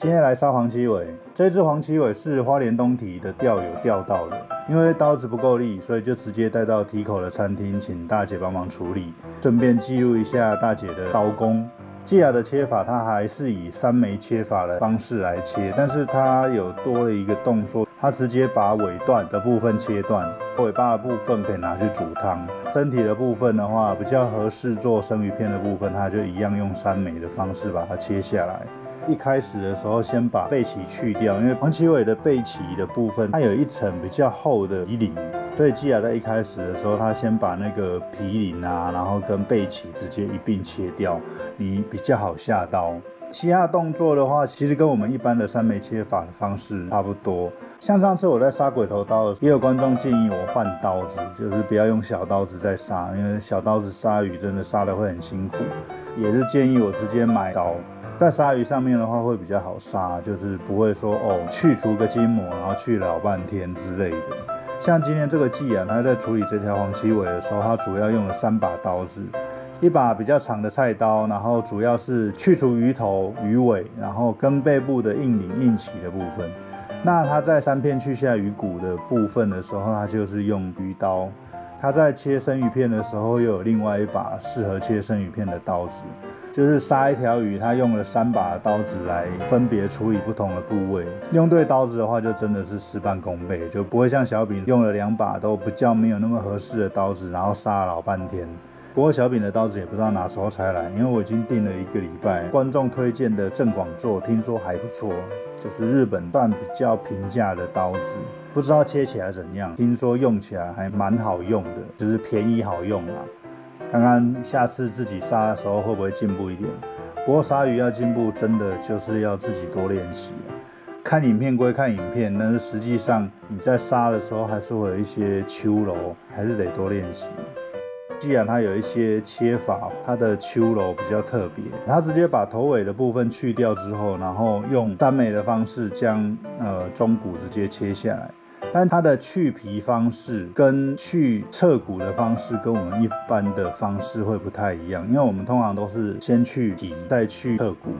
今天来烧黄鳍尾，这只黄鳍尾是花莲东堤的钓友钓到的，因为刀子不够力，所以就直接带到提口的餐厅，请大姐帮忙处理，顺便记录一下大姐的刀工。季亚的切法，它还是以三枚切法的方式来切，但是它有多了一个动作，它直接把尾段的部分切断，尾巴的部分可以拿去煮汤，身体的部分的话比较合适做生鱼片的部分，它就一样用三枚的方式把它切下来。一开始的时候，先把背鳍去掉，因为黄鳍尾的背鳍的部分，它有一层比较厚的皮鳞，所以基亚在一开始的时候，他先把那个皮鳞啊，然后跟背鳍直接一并切掉，你比较好下刀。其他动作的话，其实跟我们一般的三枚切法的方式差不多。像上次我在杀鬼头刀的时候，也有观众建议我换刀子，就是不要用小刀子在杀，因为小刀子杀鱼真的杀的会很辛苦。也是建议我直接买刀。在鲨鱼上面的话会比较好杀，就是不会说哦去除个筋膜，然后去老半天之类的。像今天这个季啊，他在处理这条黄鳍尾的时候，他主要用了三把刀子，一把比较长的菜刀，然后主要是去除鱼头、鱼尾，然后跟背部的硬鳞、硬鳍的部分。那他在三片去下鱼骨的部分的时候，他就是用鱼刀。他在切生鱼片的时候，又有另外一把适合切生鱼片的刀子。就是杀一条鱼，他用了三把刀子来分别处理不同的部位。用对刀子的话，就真的是事半功倍，就不会像小饼用了两把都不叫没有那么合适的刀子，然后杀了老半天。不过小饼的刀子也不知道哪时候才来，因为我已经订了一个礼拜。观众推荐的正广座听说还不错，就是日本算比较平价的刀子，不知道切起来怎样。听说用起来还蛮好用的，就是便宜好用啊。看看下次自己杀的时候会不会进步一点。不过鲨鱼要进步，真的就是要自己多练习。看影片归看影片，但是实际上你在杀的时候还是会有一些秋楼，还是得多练习。既然它有一些切法，它的秋楼比较特别，它直接把头尾的部分去掉之后，然后用三美的方式将呃中骨直接切下来。但它的去皮方式跟去侧骨的方式跟我们一般的方式会不太一样，因为我们通常都是先去皮再去侧骨，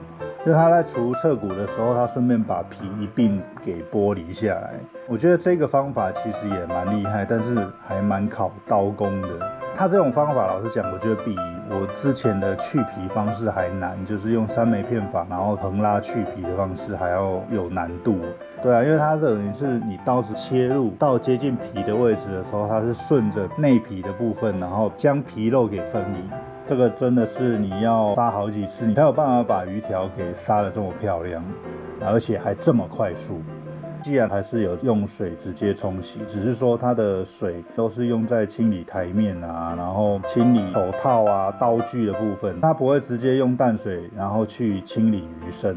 就他在除侧骨的时候，他顺便把皮一并给剥离下来。我觉得这个方法其实也蛮厉害，但是还蛮考刀工的。他这种方法，老实讲，我觉得比我之前的去皮方式还难，就是用三枚片法，然后横拉去皮的方式还要有难度。对啊，因为它等于是你刀子切入到接近皮的位置的时候，它是顺着内皮的部分，然后将皮肉给分离。这个真的是你要杀好几次，你才有办法把鱼条给杀得这么漂亮，而且还这么快速。既然还是有用水直接冲洗，只是说它的水都是用在清理台面啊，然后清理手套啊、刀具的部分，它不会直接用淡水然后去清理鱼身。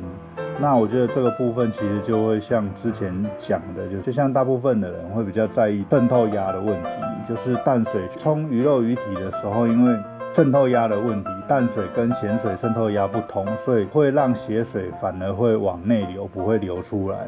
那我觉得这个部分其实就会像之前讲的，就就像大部分的人会比较在意渗透压的问题，就是淡水冲鱼肉鱼体的时候，因为渗透压的问题，淡水跟咸水渗透压不同，所以会让血水反而会往内流，不会流出来。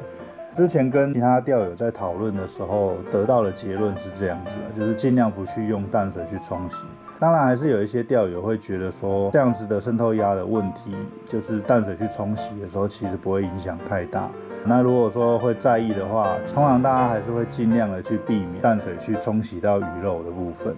之前跟其他钓友在讨论的时候，得到的结论是这样子的，就是尽量不去用淡水去冲洗。当然，还是有一些钓友会觉得说，这样子的渗透压的问题，就是淡水去冲洗的时候，其实不会影响太大。那如果说会在意的话，通常大家还是会尽量的去避免淡水去冲洗到鱼肉的部分。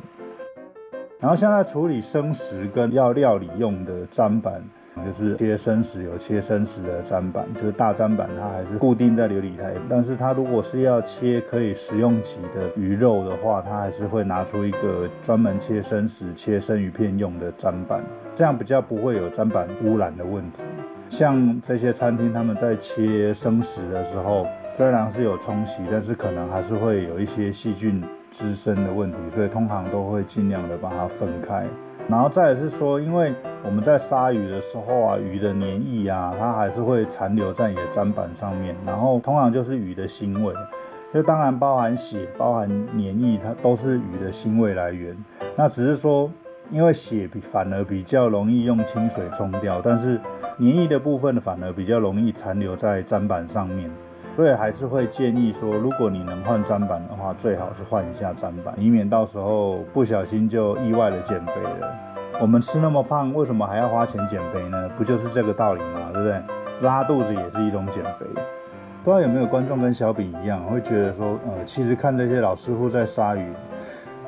然后，现在处理生食跟要料理用的砧板。就是切生食有切生食的砧板，就是大砧板，它还是固定在琉璃台。但是它如果是要切可以食用级的鱼肉的话，它还是会拿出一个专门切生食、切生鱼片用的砧板，这样比较不会有砧板污染的问题。像这些餐厅他们在切生食的时候，虽然是有冲洗，但是可能还是会有一些细菌滋生的问题，所以通常都会尽量的把它分开。然后再是说，因为我们在杀鱼的时候啊，鱼的粘液啊，它还是会残留在你的砧板上面。然后通常就是鱼的腥味，就当然包含血、包含粘液，它都是鱼的腥味来源。那只是说，因为血比反而比较容易用清水冲掉，但是粘液的部分反而比较容易残留在砧板上面。所以还是会建议说，如果你能换砧板的话，最好是换一下砧板，以免到时候不小心就意外的减肥了。我们吃那么胖，为什么还要花钱减肥呢？不就是这个道理吗？对不对？拉肚子也是一种减肥。不知道有没有观众跟小饼一样，会觉得说，呃，其实看这些老师傅在杀鱼，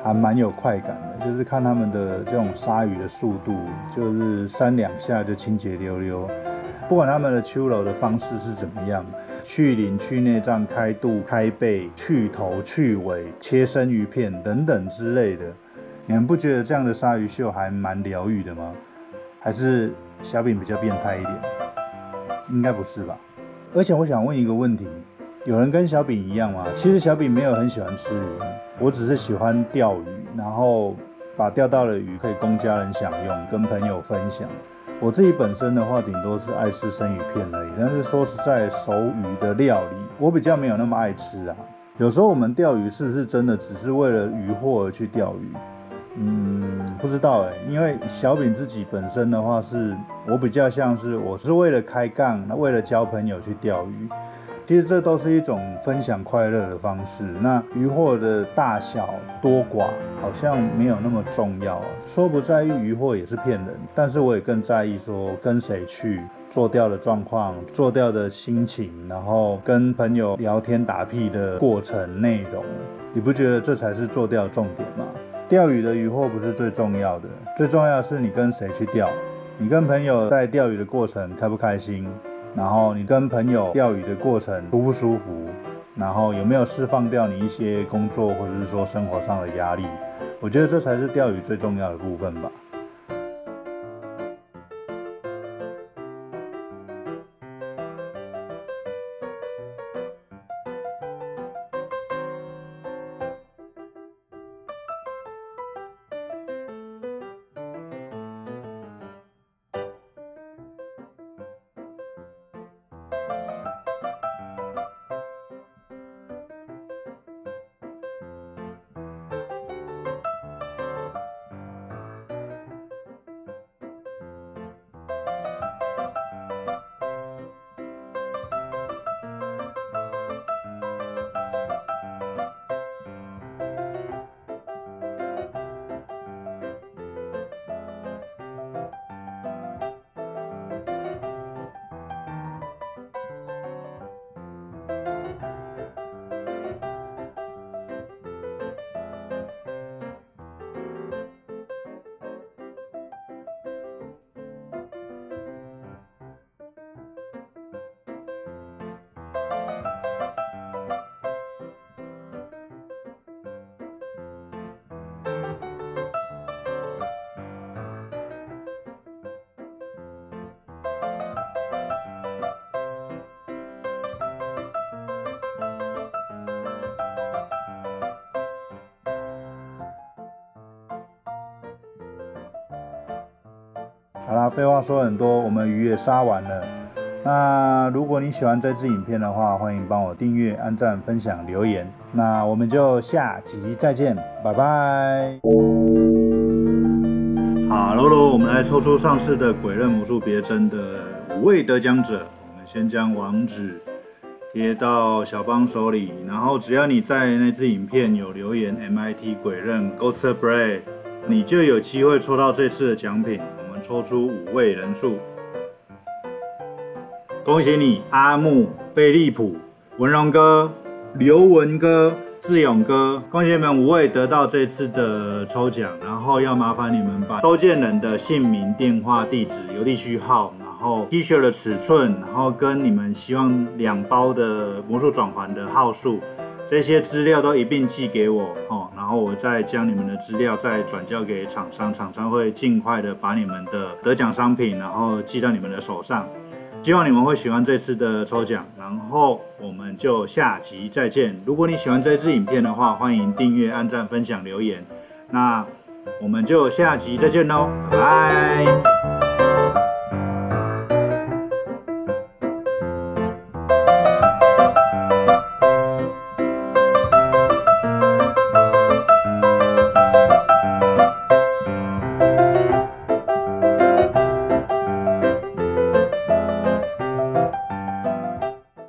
还蛮有快感的。就是看他们的这种杀鱼的速度，就是三两下就清洁溜溜。不管他们的秋楼的方式是怎么样，去鳞、去内脏、开肚、开背、去头、去尾、切生鱼片等等之类的，你们不觉得这样的鲨鱼秀还蛮疗愈的吗？还是小饼比较变态一点？应该不是吧？而且我想问一个问题：有人跟小饼一样吗？其实小饼没有很喜欢吃鱼，我只是喜欢钓鱼，然后把钓到的鱼可以供家人享用，跟朋友分享。我自己本身的话，顶多是爱吃生鱼片而已。但是说实在，熟鱼的料理，我比较没有那么爱吃啊。有时候我们钓鱼是不是真的只是为了鱼获而去钓鱼？嗯，不知道哎，因为小饼自己本身的话，是我比较像是我是为了开杠，那为了交朋友去钓鱼。其实这都是一种分享快乐的方式。那鱼获的大小多寡好像没有那么重要。说不在意鱼获也是骗人，但是我也更在意说跟谁去做钓的状况、做钓的心情，然后跟朋友聊天打屁的过程内容。你不觉得这才是做钓重点吗？钓鱼的鱼获不是最重要的，最重要是你跟谁去钓，你跟朋友在钓鱼的过程开不开心，然后你跟朋友钓鱼的过程舒不舒服，然后有没有释放掉你一些工作或者是说生活上的压力，我觉得这才是钓鱼最重要的部分吧。好啦，废话说很多，我们鱼也杀完了。那如果你喜欢这支影片的话，欢迎帮我订阅、按赞、分享、留言。那我们就下集再见，拜拜。好喽喽，我们来抽出上次的鬼刃魔术别针的五位得奖者。我们先将网址贴到小帮手里，然后只要你在那支影片有留言 MIT 鬼刃 Ghost Bread，你就有机会抽到这次的奖品。抽出五位人数，恭喜你，阿木、飞利浦、文荣哥、刘文哥、志勇哥，恭喜你们五位得到这次的抽奖。然后要麻烦你们把收件人的姓名、电话、地址、邮递序号，然后 T 恤的尺寸，然后跟你们希望两包的魔术转环的号数。这些资料都一并寄给我哦，然后我再将你们的资料再转交给厂商，厂商会尽快的把你们的得奖商品，然后寄到你们的手上。希望你们会喜欢这次的抽奖，然后我们就下集再见。如果你喜欢这支影片的话，欢迎订阅、按赞、分享、留言。那我们就下集再见喽，拜拜。